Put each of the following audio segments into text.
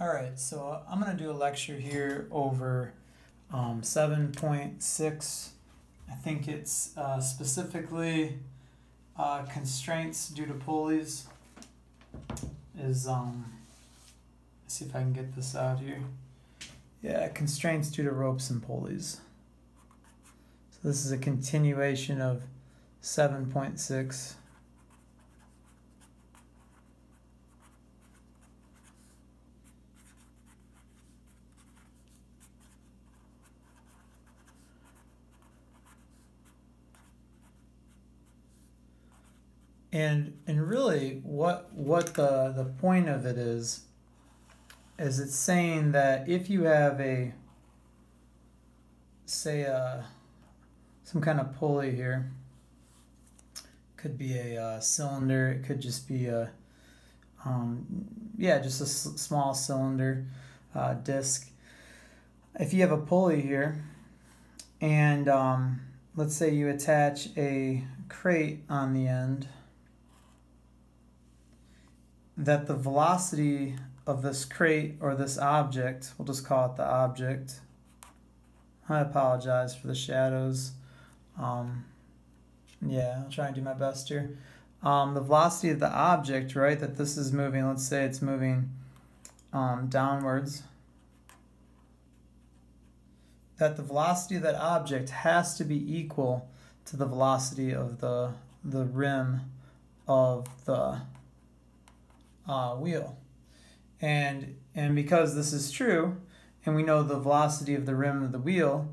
All right, so I'm going to do a lecture here over um, 7.6. I think it's uh, specifically uh, constraints due to pulleys. Is um, let's see if I can get this out here. Yeah, constraints due to ropes and pulleys. So this is a continuation of 7.6. and and really what what the the point of it is is it's saying that if you have a say a uh, some kind of pulley here could be a uh, cylinder it could just be a um, yeah just a small cylinder uh, disc. If you have a pulley here and um, let's say you attach a crate on the end that the velocity of this crate or this object, we'll just call it the object. I apologize for the shadows. Um, yeah, I'll try and do my best here. Um, the velocity of the object, right, that this is moving, let's say it's moving um, downwards, that the velocity of that object has to be equal to the velocity of the, the rim of the uh, wheel. And, and because this is true, and we know the velocity of the rim of the wheel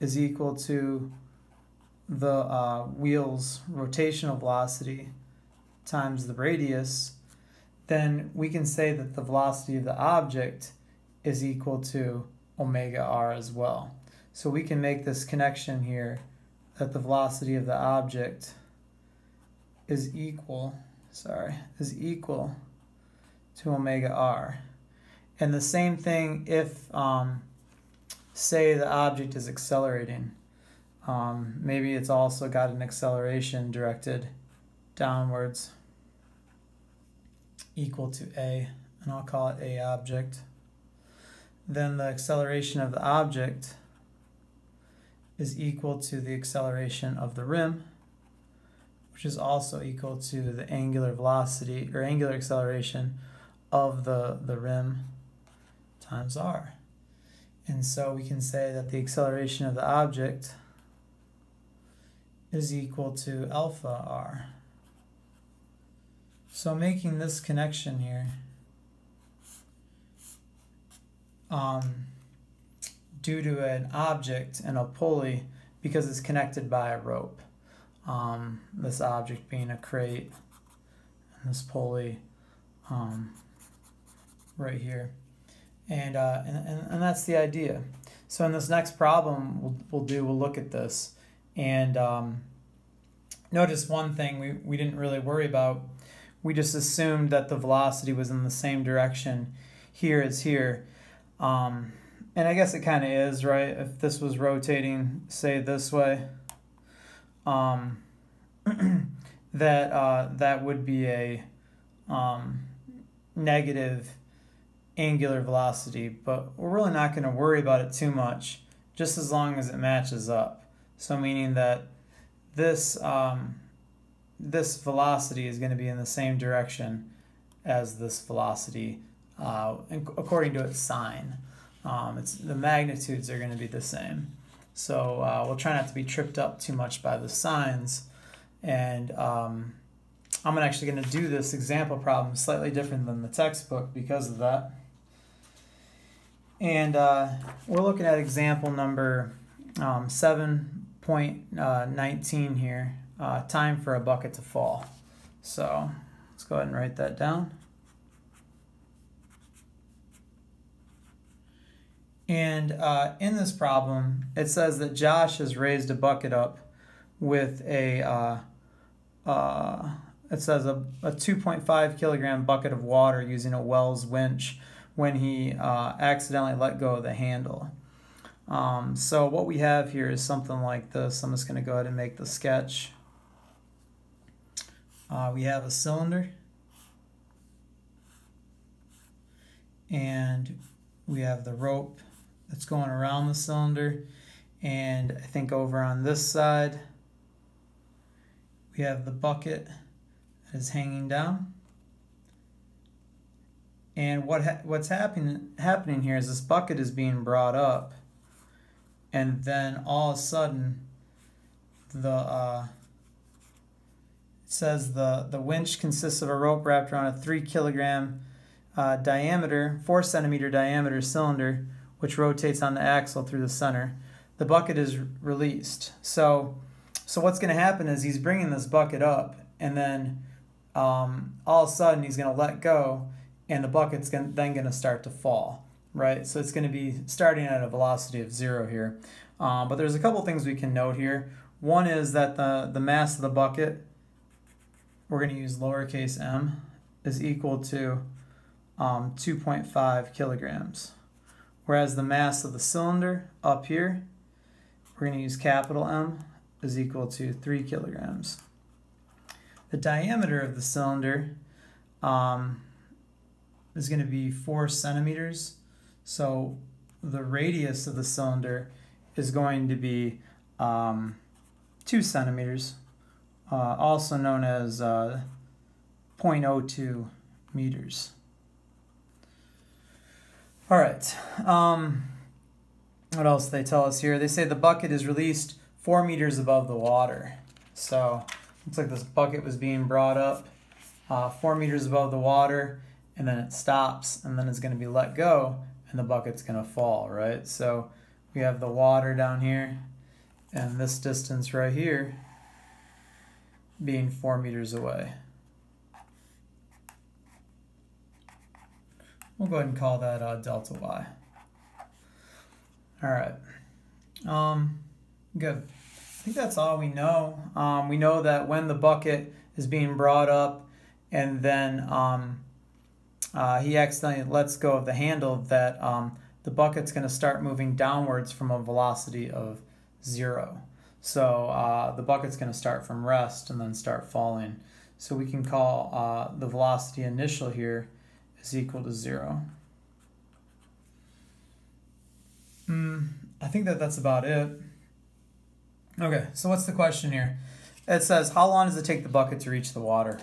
is equal to the uh, wheel's rotational velocity times the radius, then we can say that the velocity of the object is equal to omega r as well. So we can make this connection here that the velocity of the object is equal, sorry, is equal to omega r. And the same thing if, um, say, the object is accelerating. Um, maybe it's also got an acceleration directed downwards equal to a, and I'll call it a object. Then the acceleration of the object is equal to the acceleration of the rim, which is also equal to the angular velocity or angular acceleration of the, the rim times r. And so we can say that the acceleration of the object is equal to alpha r. So making this connection here, um, due to an object and a pulley because it's connected by a rope. Um, this object being a crate and this pulley um, right here. And, uh, and, and, that's the idea. So in this next problem we'll, we'll do, we'll look at this. And um, notice one thing we, we didn't really worry about. We just assumed that the velocity was in the same direction here as here. Um, and I guess it kind of is, right? If this was rotating, say this way, um, that uh, that would be a um, negative angular velocity, but we're really not going to worry about it too much, just as long as it matches up. So meaning that this um, this velocity is going to be in the same direction as this velocity uh, according to its sign. Um, it's the magnitudes are going to be the same. So uh, we'll try not to be tripped up too much by the signs. And um, I'm actually going to do this example problem slightly different than the textbook because of that. And uh, we're looking at example number um, 7.19 uh, here, uh, time for a bucket to fall. So let's go ahead and write that down. And uh, in this problem, it says that Josh has raised a bucket up with a, uh, uh, it says a, a 2.5 kilogram bucket of water using a Wells winch when he uh, accidentally let go of the handle. Um, so what we have here is something like this. I'm just going to go ahead and make the sketch. Uh, we have a cylinder. and we have the rope that's going around the cylinder and I think over on this side we have the bucket that is hanging down and what ha what's happening happening here is this bucket is being brought up and then all of a sudden the uh, it says the the winch consists of a rope wrapped around a three kilogram uh, diameter, four centimeter diameter cylinder, which rotates on the axle through the center. The bucket is released. So, so what's going to happen is he's bringing this bucket up, and then um, all of a sudden he's going to let go, and the bucket's then going to start to fall, right? So it's going to be starting at a velocity of zero here. Um, but there's a couple things we can note here. One is that the, the mass of the bucket, we're going to use lowercase m, is equal to um, 2.5 kilograms. Whereas the mass of the cylinder up here, we're going to use capital M, is equal to 3 kilograms. The diameter of the cylinder um, is going to be 4 centimeters. So the radius of the cylinder is going to be um, 2 centimeters, uh, also known as uh, 0.02 meters. All right. Um, what else they tell us here? They say the bucket is released four meters above the water. So looks like this bucket was being brought up uh, four meters above the water, and then it stops, and then it's going to be let go, and the bucket's going to fall, right? So we have the water down here, and this distance right here being four meters away. We'll go ahead and call that uh, delta y. All right. Um, good. I think that's all we know. Um, we know that when the bucket is being brought up and then um, uh, he accidentally lets go of the handle, that um, the bucket's going to start moving downwards from a velocity of zero. So uh, the bucket's going to start from rest and then start falling. So we can call uh, the velocity initial here is equal to zero. Mm, I think that that's about it. Okay, so what's the question here? It says, how long does it take the bucket to reach the water?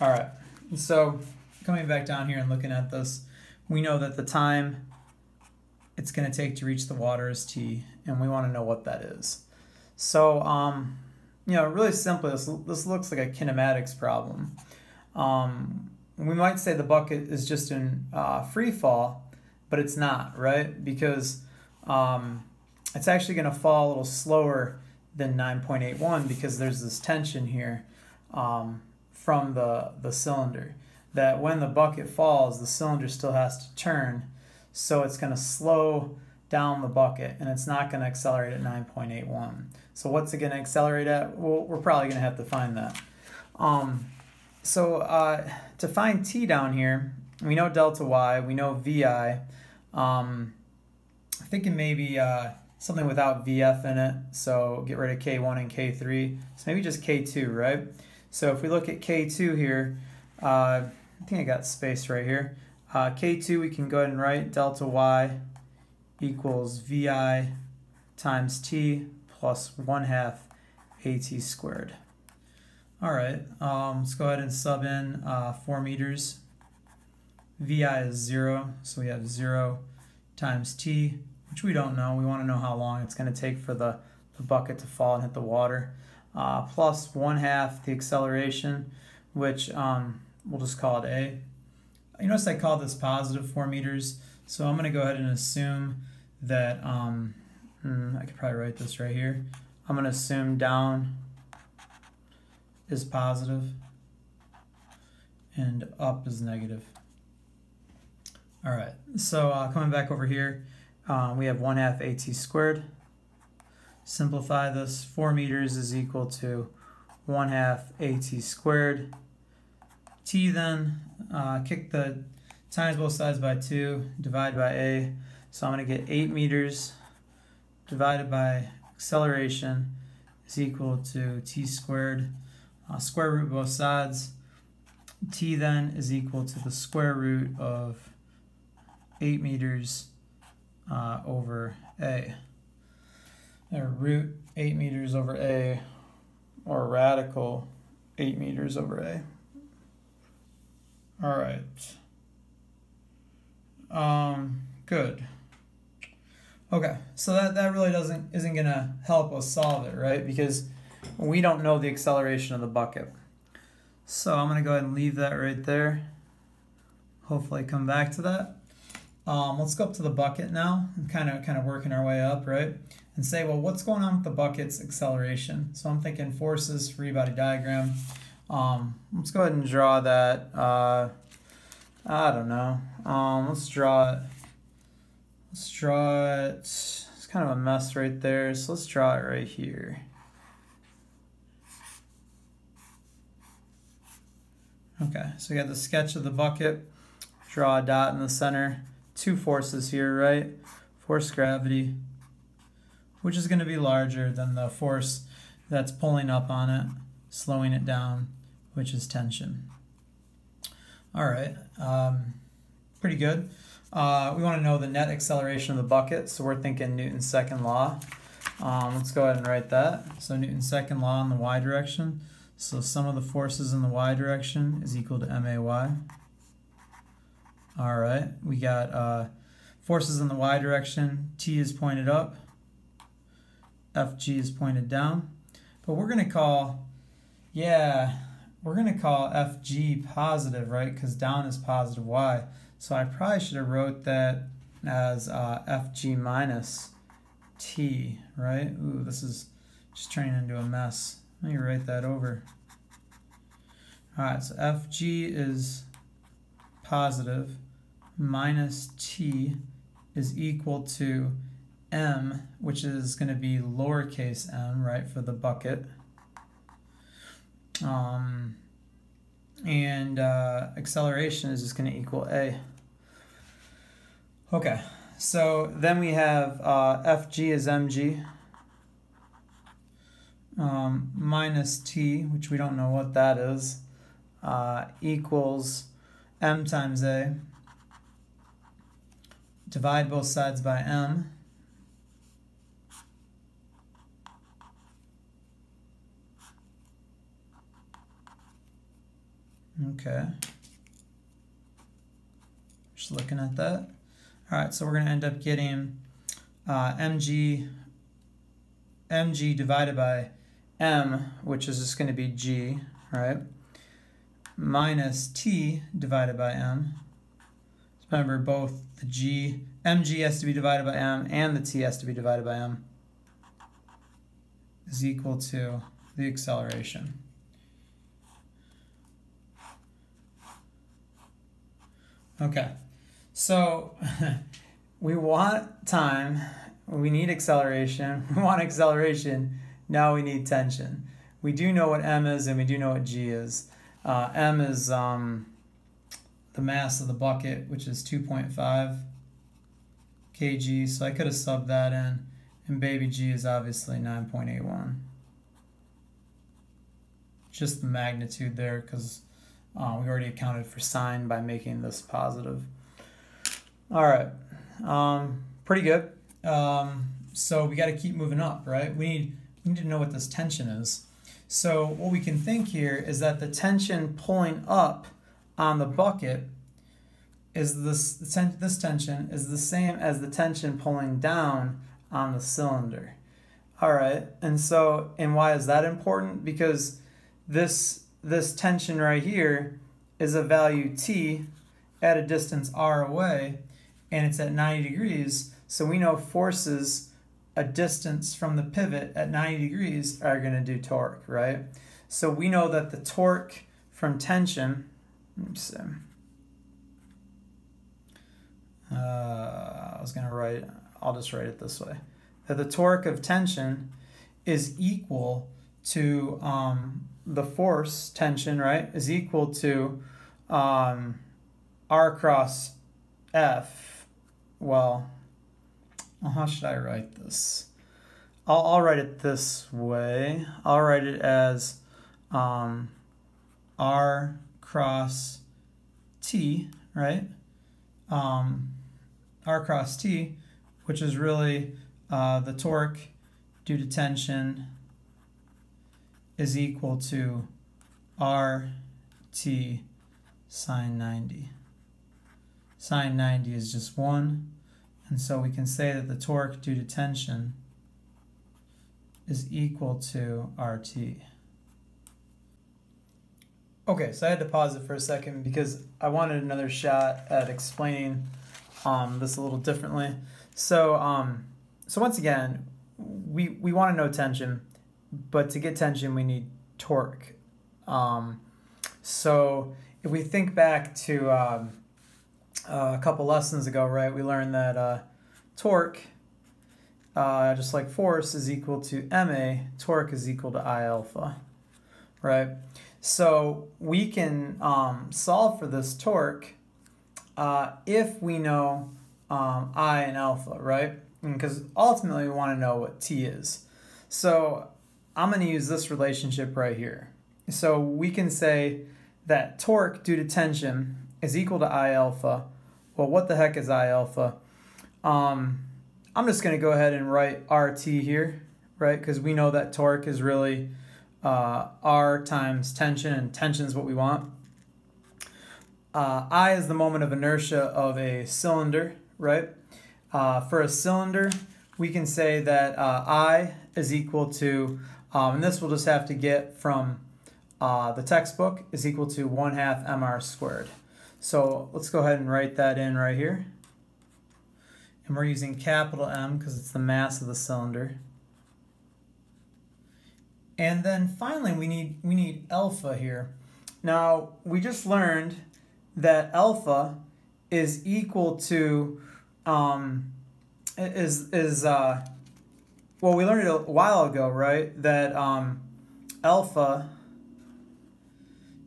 All right, so coming back down here and looking at this, we know that the time it's going to take to reach the water is t, and we want to know what that is. So, um, you know, really simply, this, this looks like a kinematics problem. Um, we might say the bucket is just in uh, free fall, but it's not, right? Because um, it's actually going to fall a little slower than 9.81 because there's this tension here um, from the, the cylinder. That when the bucket falls, the cylinder still has to turn, so it's going to slow down the bucket and it's not going to accelerate at 9.81. So what's it going to accelerate at? Well, we're probably going to have to find that. Um, so uh, to find t down here, we know delta y, we know vi. Um, I'm thinking maybe uh, something without vf in it, so get rid of k1 and k3. So maybe just k2, right? So if we look at k2 here, uh, I think I got space right here. Uh, k2, we can go ahead and write delta y equals vi times t plus 1 half at squared. All right, um, let's go ahead and sub in uh, 4 meters. VI is 0, so we have 0 times T, which we don't know. We want to know how long it's going to take for the, the bucket to fall and hit the water. Uh, plus 1 half the acceleration, which um, we'll just call it A. You notice I called this positive 4 meters, so I'm going to go ahead and assume that, um, hmm, I could probably write this right here. I'm going to assume down is positive and up is negative. All right, so uh, coming back over here, uh, we have 1 half at squared. Simplify this, 4 meters is equal to 1 half at squared. T then, uh, kick the times both sides by 2, divide by a. So I'm going to get 8 meters divided by acceleration is equal to t squared uh, square root both sides. t then is equal to the square root of 8 meters uh, over A. Or root 8 meters over A, or radical 8 meters over A. All right. Um, good. Okay, so that, that really doesn't isn't gonna help us solve it, right? Because we don't know the acceleration of the bucket. So I'm gonna go ahead and leave that right there. Hopefully come back to that. Um, let's go up to the bucket now and kind of kind of working our way up, right? And say, well, what's going on with the bucket's acceleration? So I'm thinking forces, free body diagram. Um, let's go ahead and draw that. Uh, I don't know. Um, let's draw it. Let's draw it. It's kind of a mess right there. So let's draw it right here. Okay, so we got the sketch of the bucket. Draw a dot in the center. Two forces here, right? Force gravity, which is going to be larger than the force that's pulling up on it, slowing it down, which is tension. All right, um, pretty good. Uh, we want to know the net acceleration of the bucket, so we're thinking Newton's second law. Um, let's go ahead and write that. So Newton's second law in the y direction. So sum of the forces in the y direction is equal to may. All right, we got uh, forces in the y direction. T is pointed up. Fg is pointed down. But we're going to call, yeah, we're going to call Fg positive, right? Because down is positive y. So I probably should have wrote that as uh, Fg minus T, right? Ooh, this is just turning into a mess. Let me write that over. All right, so Fg is positive minus T is equal to M, which is going to be lowercase m, right, for the bucket. Um, and uh, acceleration is just going to equal A. Okay, so then we have uh, Fg is mg um, minus t, which we don't know what that is, uh, equals m times a. Divide both sides by m. Okay. Just looking at that. All right, so we're going to end up getting uh, mg, mg divided by m, which is just going to be g, right, minus t divided by m. So Remember, both the g, mg has to be divided by m, and the t has to be divided by m, is equal to the acceleration. Okay, so we want time, we need acceleration, we want acceleration, now we need tension. We do know what m is and we do know what g is. Uh, m is um, the mass of the bucket, which is 2.5 kg, so I could have subbed that in, and baby g is obviously 9.81. Just the magnitude there, because uh, we already accounted for sign by making this positive. All right, um, pretty good. Um, so we got to keep moving up, right? We need, we need to know what this tension is. So what we can think here is that the tension pulling up on the bucket is this, this tension is the same as the tension pulling down on the cylinder. All right, and so, and why is that important? Because this this tension right here is a value t at a distance r away, and it's at 90 degrees. So we know forces a distance from the pivot at 90 degrees are going to do torque, right? So we know that the torque from tension, oops, uh, I was going to write, I'll just write it this way, that the torque of tension is equal to um, the force tension, right, is equal to um, R cross F. Well, how should I write this? I'll, I'll write it this way. I'll write it as um, R cross T, right? Um, R cross T, which is really uh, the torque due to tension is equal to RT sine 90. Sine 90 is just 1, and so we can say that the torque due to tension is equal to RT. Okay, so I had to pause it for a second because I wanted another shot at explaining um, this a little differently. So, um, so once again, we, we want to know tension, but to get tension, we need torque. Um, so if we think back to um, uh, a couple lessons ago, right, we learned that uh, torque, uh, just like force, is equal to ma, torque is equal to I alpha, right? So we can um, solve for this torque uh, if we know um, I and alpha, right? Because ultimately we want to know what T is. So I'm going to use this relationship right here. So we can say that torque due to tension is equal to I alpha. Well, what the heck is I alpha? Um, I'm just going to go ahead and write RT here, right? Because we know that torque is really uh, R times tension, and tension is what we want. Uh, I is the moment of inertia of a cylinder, right? Uh, for a cylinder, we can say that uh, I is equal to, um, and this we'll just have to get from uh, the textbook, is equal to 1 half mr squared. So let's go ahead and write that in right here. And we're using capital M because it's the mass of the cylinder. And then finally, we need, we need alpha here. Now, we just learned that alpha is equal to, um, is, is uh, well, we learned it a while ago, right? That um, alpha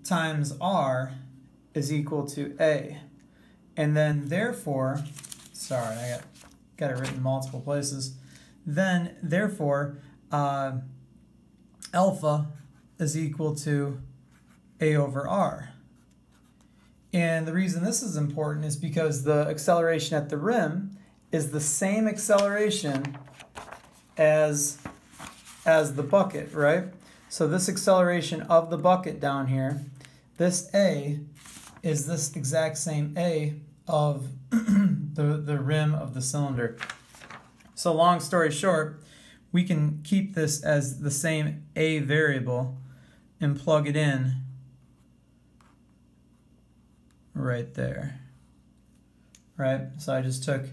times R is equal to A. And then therefore, sorry, I got, got it written multiple places. Then therefore, uh, alpha is equal to A over R. And the reason this is important is because the acceleration at the rim is the same acceleration as, as the bucket, right? So this acceleration of the bucket down here, this A is this exact same A of the, the rim of the cylinder. So long story short, we can keep this as the same A variable and plug it in right there. Right? So I just took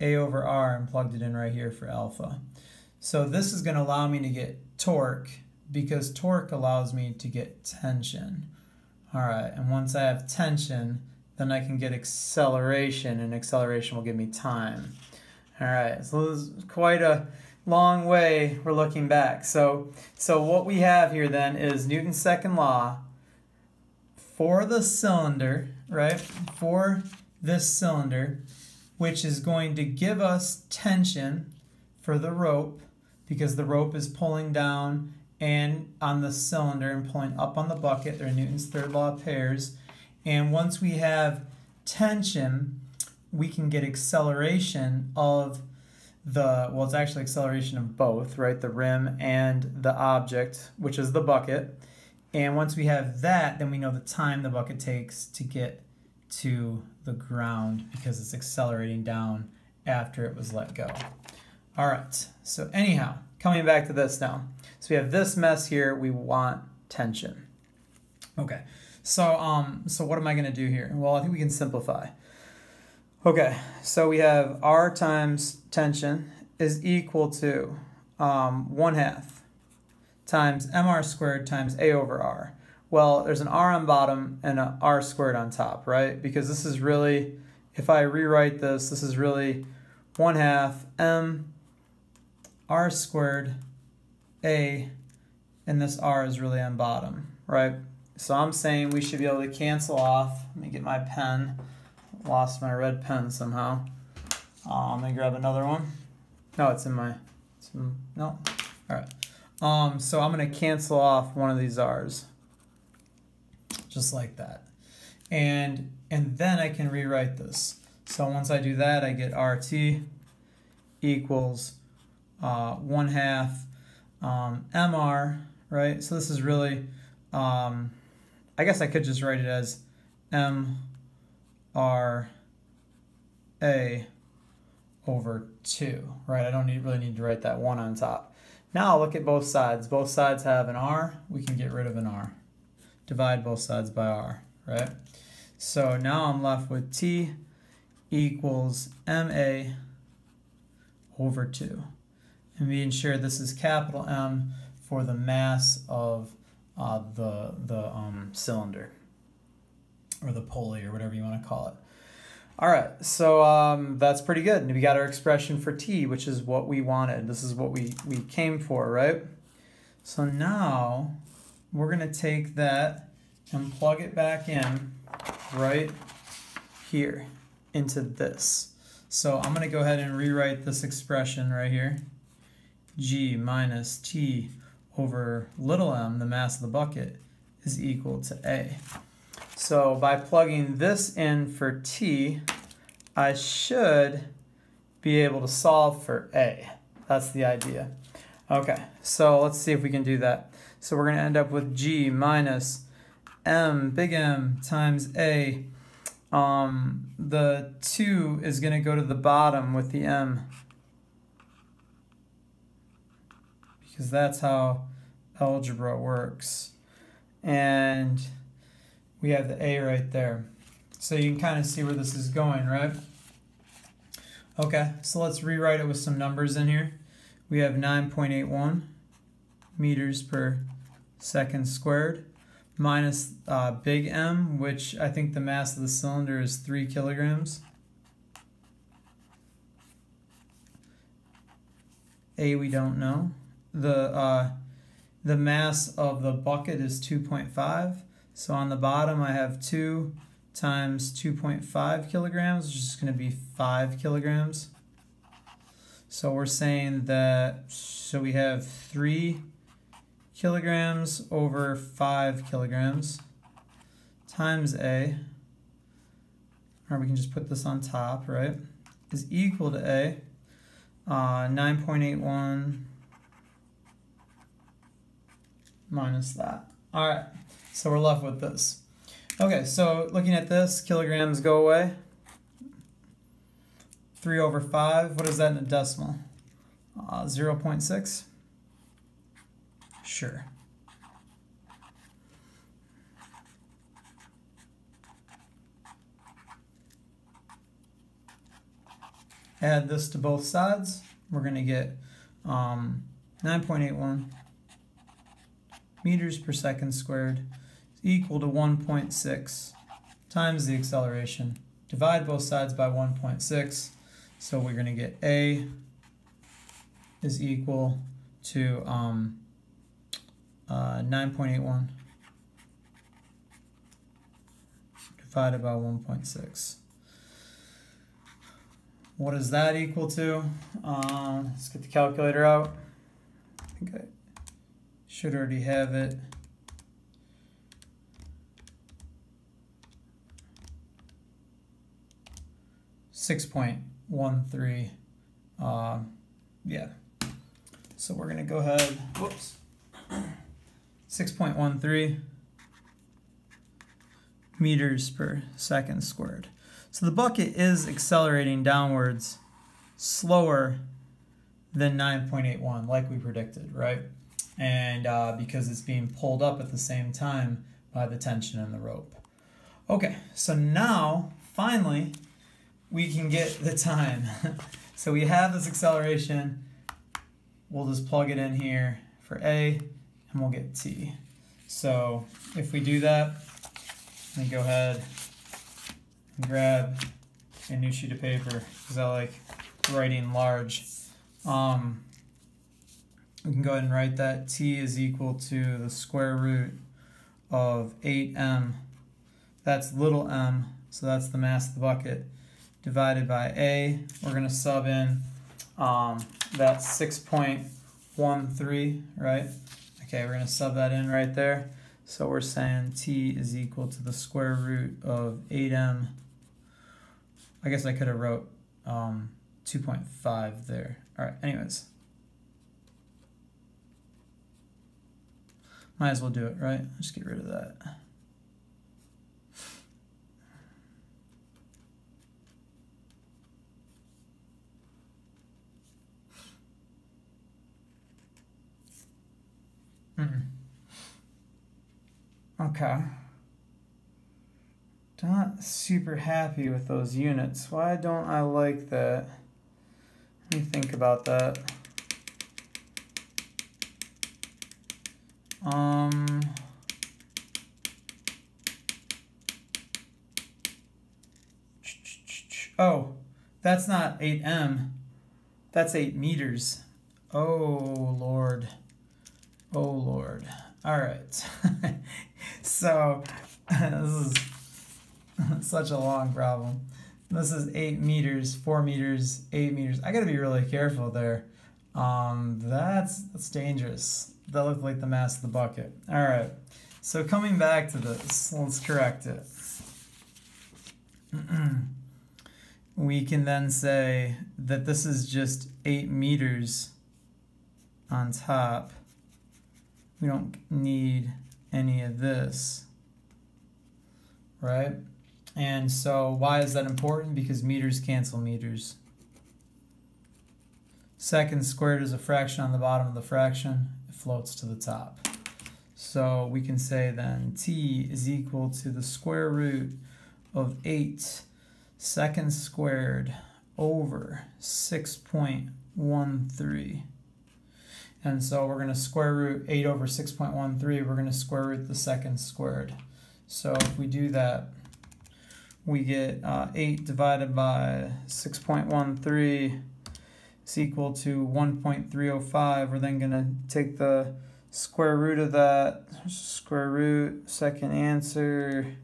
A over R and plugged it in right here for alpha. So this is going to allow me to get torque because torque allows me to get tension. All right, and once I have tension, then I can get acceleration, and acceleration will give me time. All right, so this is quite a long way we're looking back. So, so what we have here then is Newton's second law for the cylinder, right? For this cylinder, which is going to give us tension for the rope because the rope is pulling down and on the cylinder and pulling up on the bucket. They're Newton's third law of pairs. And once we have tension, we can get acceleration of the, well, it's actually acceleration of both, right? The rim and the object, which is the bucket. And once we have that, then we know the time the bucket takes to get to the ground because it's accelerating down after it was let go. All right, so anyhow, coming back to this now. So we have this mess here, we want tension. Okay, so um, so what am I gonna do here? Well, I think we can simplify. Okay, so we have R times tension is equal to um, 1 half times mr squared times A over R. Well, there's an R on bottom and an R squared on top, right? Because this is really, if I rewrite this, this is really 1 half M R squared A, and this R is really on bottom, right? So I'm saying we should be able to cancel off. Let me get my pen lost my red pen somehow. Uh, let me grab another one. No, it's in my, it's in, no, all right. Um, so I'm gonna cancel off one of these R's, just like that. And, and then I can rewrite this. So once I do that, I get RT equals uh, 1 half um, MR, right? So this is really, um, I guess I could just write it as MRA over 2, right? I don't need, really need to write that 1 on top. Now look at both sides. Both sides have an R. We can get rid of an R. Divide both sides by R, right? So now I'm left with T equals MA over 2. And we ensure this is capital M for the mass of uh, the, the um, cylinder or the pulley or whatever you want to call it. All right, so um, that's pretty good. And we got our expression for t, which is what we wanted. This is what we, we came for, right? So now we're going to take that and plug it back in right here into this. So I'm going to go ahead and rewrite this expression right here. G minus T over little m, the mass of the bucket, is equal to A. So by plugging this in for T, I should be able to solve for A. That's the idea. Okay, so let's see if we can do that. So we're going to end up with G minus M, big M, times A. Um, the 2 is going to go to the bottom with the M. Because that's how algebra works. And we have the A right there. So you can kind of see where this is going, right? Okay, so let's rewrite it with some numbers in here. We have 9.81 meters per second squared minus uh, big M, which I think the mass of the cylinder is 3 kilograms. A we don't know. The, uh, the mass of the bucket is 2.5. So on the bottom I have 2 times 2.5 kilograms, which is going to be 5 kilograms. So we're saying that, so we have 3 kilograms over 5 kilograms times A, or we can just put this on top, right, is equal to A, uh, 9.81 minus that. All right, so we're left with this. Okay, so looking at this, kilograms go away. 3 over 5, what is that in a decimal? Uh, 0 0.6? Sure. Add this to both sides. We're going to get um, 9.81 meters per second squared is equal to 1.6 times the acceleration. Divide both sides by 1.6. So we're going to get A is equal to um, uh, 9.81 divided by 1.6. What is that equal to? Uh, let's get the calculator out. I should already have it. Six point one three. Uh, yeah. So we're gonna go ahead. Whoops. 6.13 meters per second squared. So the bucket is accelerating downwards slower than 9.81 like we predicted, right? And uh, because it's being pulled up at the same time by the tension in the rope. Okay, so now finally we can get the time. so we have this acceleration. We'll just plug it in here for A and we'll get T. So if we do that, let me go ahead and grab a new sheet of paper because I like writing large. Um, we can go ahead and write that T is equal to the square root of 8m. That's little m, so that's the mass of the bucket, divided by A. We're going to sub in um, that's 6.13, right? Okay, we're going to sub that in right there. So we're saying t is equal to the square root of 8m I guess I could have wrote um, 2.5 there. All right, anyways. Might as well do it, right? Just get rid of that. Mm. Okay. Not super happy with those units. Why don't I like that? Let me think about that. Um, oh, that's not 8m. That's 8 meters. Oh, Lord. Oh, Lord. All right. so, this is such a long problem. This is 8 meters, 4 meters, 8 meters. I got to be really careful there. Um, that's, that's dangerous. That looked like the mass of the bucket. All right. So coming back to this, let's correct it. we can then say that this is just 8 meters on top. We don't need any of this, right? And so why is that important? Because meters cancel meters. Second squared is a fraction on the bottom of the fraction. Floats to the top. So we can say then t is equal to the square root of 8 seconds squared over 6.13. And so we're going to square root 8 over 6.13. We're going to square root the seconds squared. So if we do that, we get uh, 8 divided by 6.13 is equal to 1.305. We're then going to take the square root of that, square root, second answer,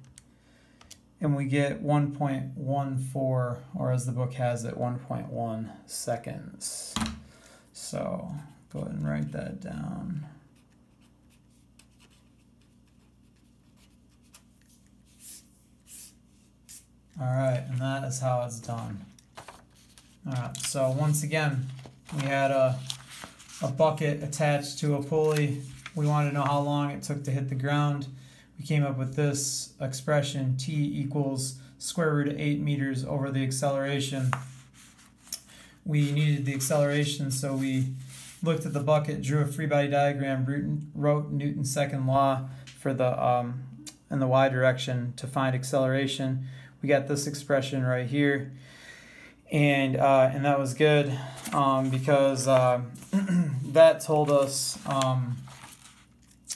and we get 1.14, or as the book has it, 1.1 seconds. So go ahead and write that down. All right, and that is how it's done. All right, so once again, we had a, a bucket attached to a pulley. We wanted to know how long it took to hit the ground. We came up with this expression, t equals square root of 8 meters over the acceleration. We needed the acceleration, so we looked at the bucket, drew a free body diagram, wrote Newton's second law for the um, in the y direction to find acceleration we got this expression right here and uh, and that was good um, because uh, that told us um,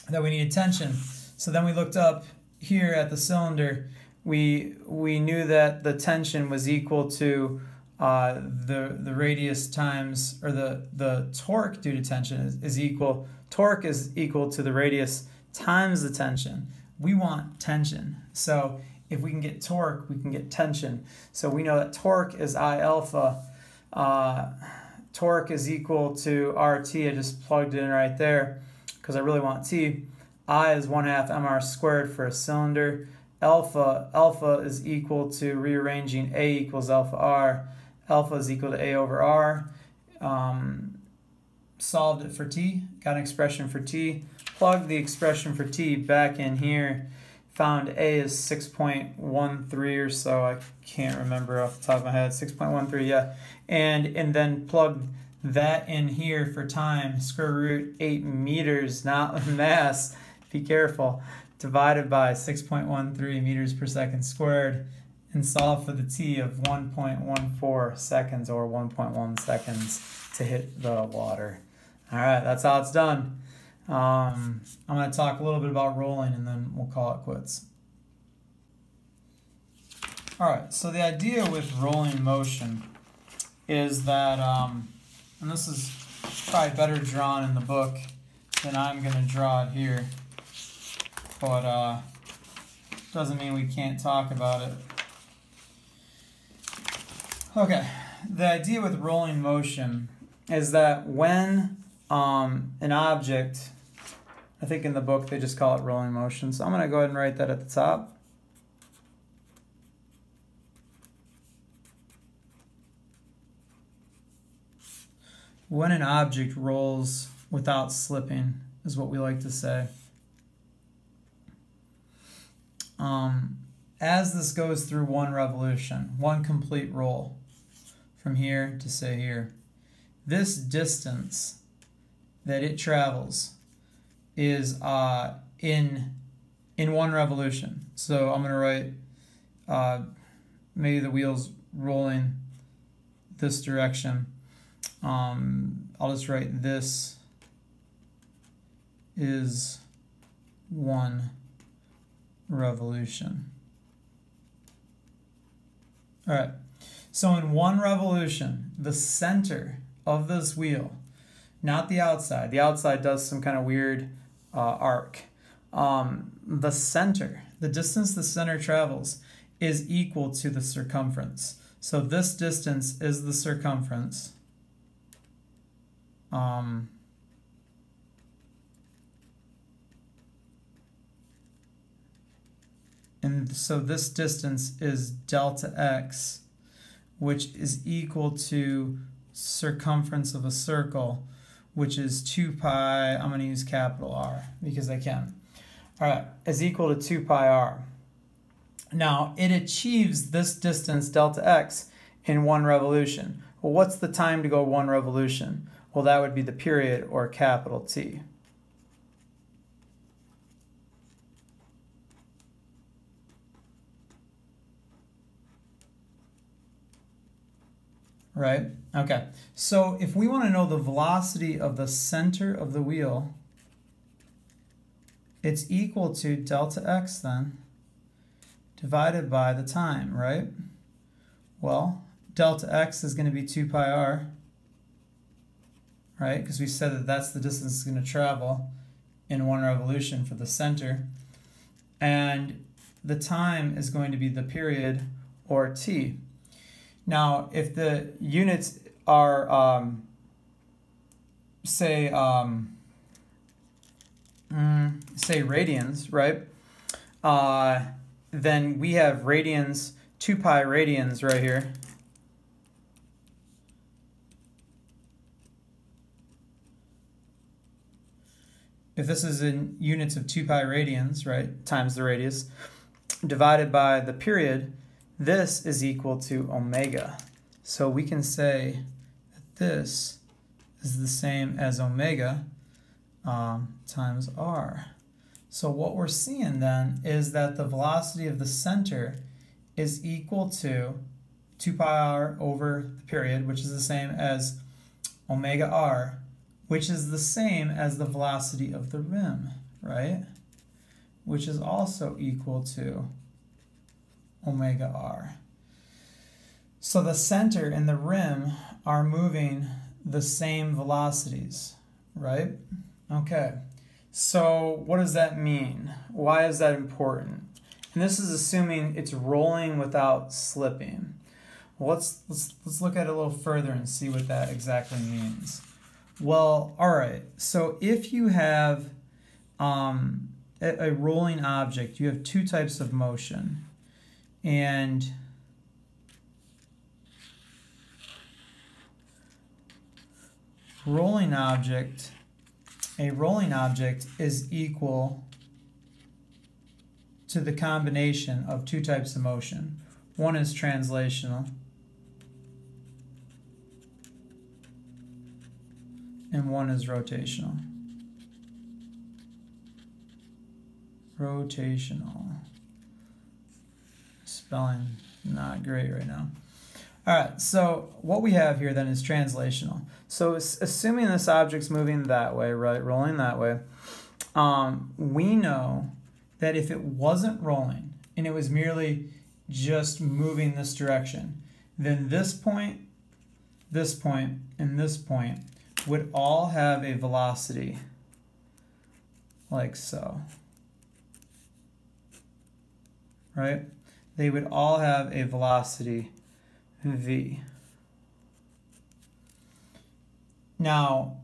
that we needed tension. So then we looked up here at the cylinder. We we knew that the tension was equal to uh, the the radius times or the the torque due to tension is, is equal torque is equal to the radius times the tension. We want tension. So if we can get torque, we can get tension. So we know that torque is I alpha. Uh, torque is equal to RT. I just plugged it in right there because I really want T. I is 1 half mr squared for a cylinder. Alpha, alpha is equal to rearranging A equals alpha R. Alpha is equal to A over R. Um, solved it for T, got an expression for T. Plug the expression for T back in here found A is 6.13 or so. I can't remember off the top of my head. 6.13, yeah. And and then plug that in here for time. Square root 8 meters, not mass. Be careful. Divided by 6.13 meters per second squared and solve for the t of 1.14 seconds or 1.1 seconds to hit the water. All right, that's how it's done. Um, I'm going to talk a little bit about rolling and then we'll call it quits. All right, so the idea with rolling motion is that, um, and this is probably better drawn in the book than I'm going to draw it here, but uh, doesn't mean we can't talk about it. Okay, the idea with rolling motion is that when um, an object I think in the book they just call it rolling motion. So I'm going to go ahead and write that at the top. When an object rolls without slipping is what we like to say. Um, as this goes through one revolution, one complete roll from here to say here, this distance that it travels is uh, in in one revolution. So I'm to write uh, maybe the wheels rolling this direction. Um, I'll just write this is one revolution. All right. So in one revolution, the center of this wheel, not the outside. The outside does some kind of weird uh, arc. Um, the center, the distance the center travels, is equal to the circumference. So this distance is the circumference. Um, and so this distance is delta x, which is equal to circumference of a circle, which is 2 pi, I'm going to use capital R because I can. All right, is equal to 2 pi r. Now, it achieves this distance, delta x, in one revolution. Well, what's the time to go one revolution? Well, that would be the period, or capital T. Right? Okay. So if we want to know the velocity of the center of the wheel, it's equal to delta x then divided by the time, right? Well, delta x is going to be 2 pi r, right? Because we said that that's the distance it's going to travel in one revolution for the center. And the time is going to be the period, or t. Now, if the units are, um, say, um, mm, say radians, right? Uh, then we have radians, 2 pi radians right here. If this is in units of 2 pi radians, right, times the radius, divided by the period, this is equal to omega. So we can say that this is the same as omega um, times r. So what we're seeing then is that the velocity of the center is equal to 2 pi r over the period, which is the same as omega r, which is the same as the velocity of the rim, right? Which is also equal to omega r. So the center and the rim are moving the same velocities, right? Okay. So what does that mean? Why is that important? And this is assuming it's rolling without slipping. Well, let's, let's, let's look at it a little further and see what that exactly means. Well, all right. So if you have um, a, a rolling object, you have two types of motion. And rolling object a rolling object is equal to the combination of two types of motion. One is translational, and one is rotational. Rotational. Spelling not great right now. All right, so what we have here then is translational. So assuming this object's moving that way, right, rolling that way, um, we know that if it wasn't rolling and it was merely just moving this direction, then this point, this point, and this point would all have a velocity like so. Right? They would all have a velocity v. Now,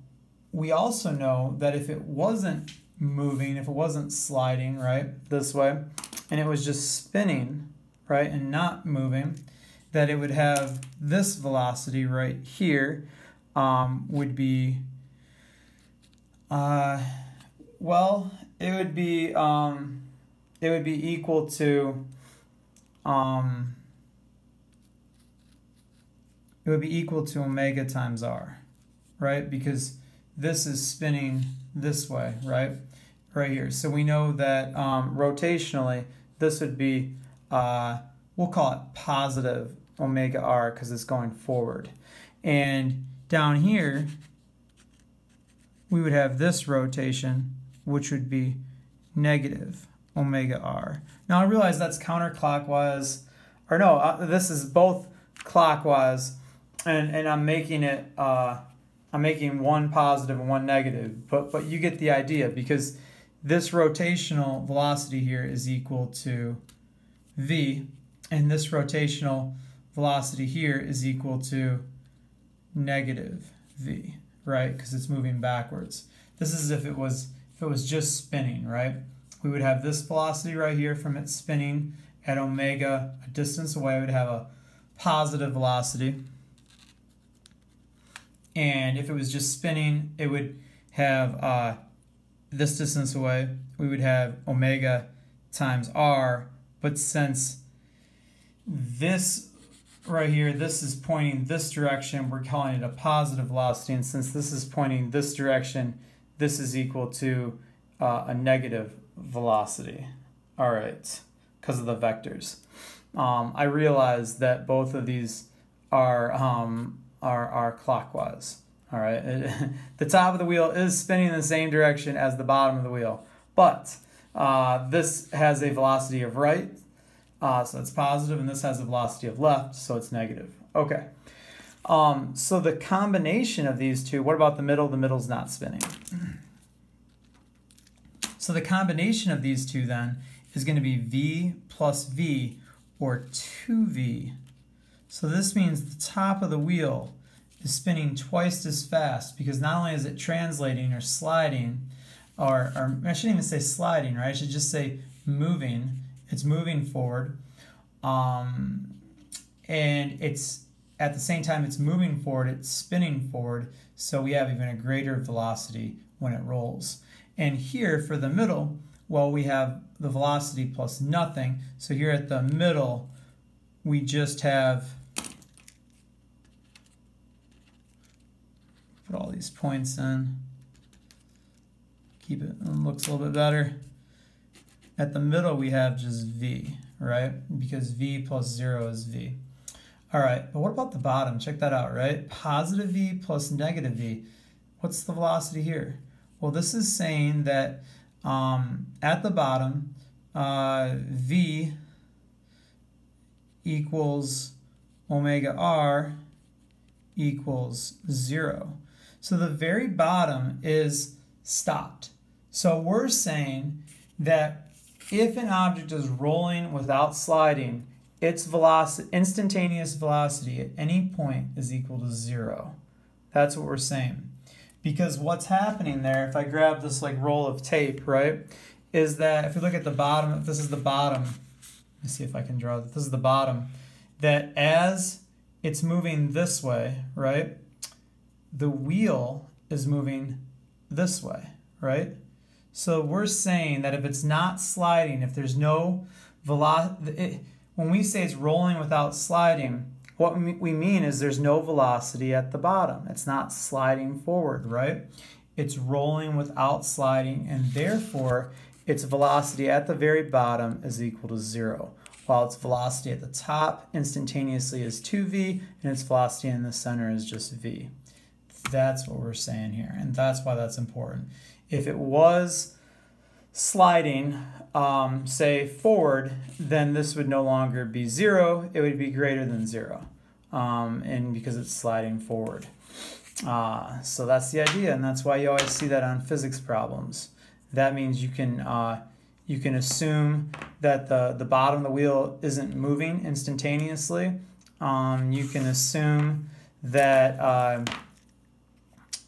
we also know that if it wasn't moving, if it wasn't sliding, right, this way, and it was just spinning, right, and not moving, that it would have this velocity right here, um, would be, uh, well, it would be, um, it would be equal to, um, it would be equal to omega times r, right? Because this is spinning this way, right? Right here. So we know that um, rotationally, this would be, uh, we'll call it positive omega r because it's going forward. And down here, we would have this rotation, which would be negative omega r. Now I realize that's counterclockwise, or no, uh, this is both clockwise, and, and I'm making it, uh, I'm making one positive and one negative, but, but you get the idea because this rotational velocity here is equal to v, and this rotational velocity here is equal to negative v, right? Because it's moving backwards. This is if it was if it was just spinning, right? We would have this velocity right here from it spinning at omega, a distance away, we would have a positive velocity. And if it was just spinning, it would have uh, this distance away, we would have omega times r. But since this right here, this is pointing this direction, we're calling it a positive velocity. And since this is pointing this direction, this is equal to uh, a negative velocity. All right, because of the vectors. Um, I realize that both of these are, um, are, are clockwise. All right, the top of the wheel is spinning in the same direction as the bottom of the wheel, but uh, this has a velocity of right, uh, so it's positive, and this has a velocity of left, so it's negative. Okay, um, so the combination of these two, what about the middle? The middle's not spinning. So the combination of these two then is going to be V plus V, or 2V. So this means the top of the wheel is spinning twice as fast because not only is it translating or sliding, or, or I shouldn't even say sliding, right? I should just say moving. It's moving forward. Um, and it's at the same time it's moving forward, it's spinning forward, so we have even a greater velocity when it rolls. And here for the middle, well, we have the velocity plus nothing. So here at the middle, we just have Put all these points in. Keep it, it looks a little bit better. At the middle, we have just V, right? Because V plus zero is V. All right, but what about the bottom? Check that out, right? Positive V plus negative V. What's the velocity here? Well, this is saying that um, at the bottom, uh, V equals omega r equals zero. So the very bottom is stopped. So we're saying that if an object is rolling without sliding, its velocity, instantaneous velocity at any point is equal to zero. That's what we're saying. Because what's happening there, if I grab this like roll of tape, right, is that if you look at the bottom, if this is the bottom, let me see if I can draw this, this is the bottom, that as it's moving this way, right, the wheel is moving this way, right? So we're saying that if it's not sliding, if there's no velocity, when we say it's rolling without sliding, what we mean is there's no velocity at the bottom. It's not sliding forward, right? It's rolling without sliding, and therefore its velocity at the very bottom is equal to zero, while its velocity at the top instantaneously is 2v, and its velocity in the center is just v. That's what we're saying here, and that's why that's important. If it was sliding, um, say forward, then this would no longer be zero, it would be greater than zero, um, and because it's sliding forward. Uh, so that's the idea, and that's why you always see that on physics problems. That means you can uh, you can assume that the, the bottom of the wheel isn't moving instantaneously. Um, you can assume that uh,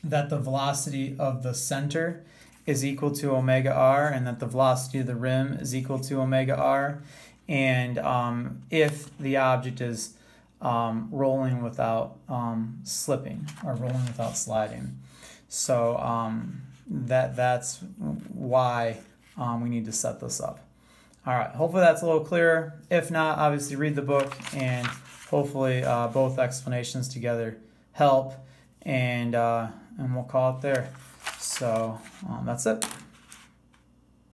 that the velocity of the center is equal to omega r and that the velocity of the rim is equal to omega r. And um, if the object is um, rolling without um, slipping or rolling without sliding. So um, that that's why um, we need to set this up. All right, hopefully that's a little clearer. If not, obviously read the book and hopefully uh, both explanations together help and uh, and we'll call it there. So um, that's it.